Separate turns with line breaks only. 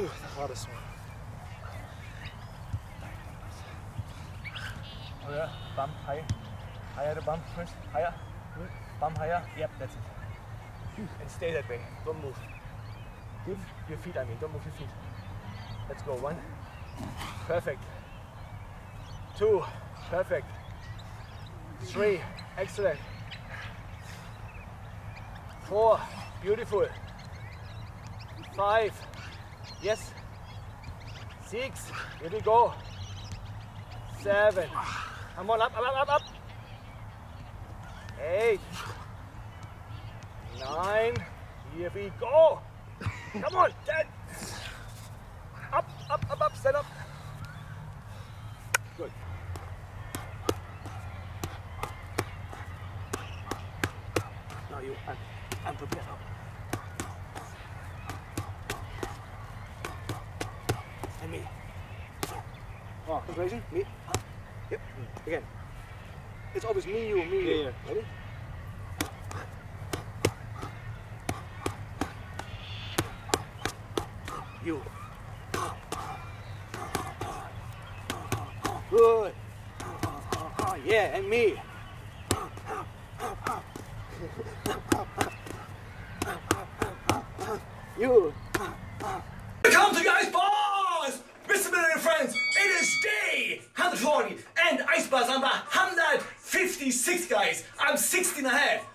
hardest one.
Oh yeah, bump higher. Higher the bump first. Higher. Bump higher. Yep, that's it. And stay that way. Don't move. Give your feet, I mean, don't move your feet. Let's go. One. Perfect. Two. Perfect. Three. Excellent. Four. Beautiful. Five. Yes. Six. Here we go. Seven. Come on, up, up, up, up. Eight. Nine. Here we go. Come on, ten. Up, up, up, up, stand up. Good. Now you, I'm, I'm prepared up. And me. Oh, concentration, me. Up. Yep, again. It's always me, you, me, you.
Yeah,
Ready? You. Good. Yeah, and me. You.
140 and Ice Bath number 156 guys. I'm 16 ahead. Ice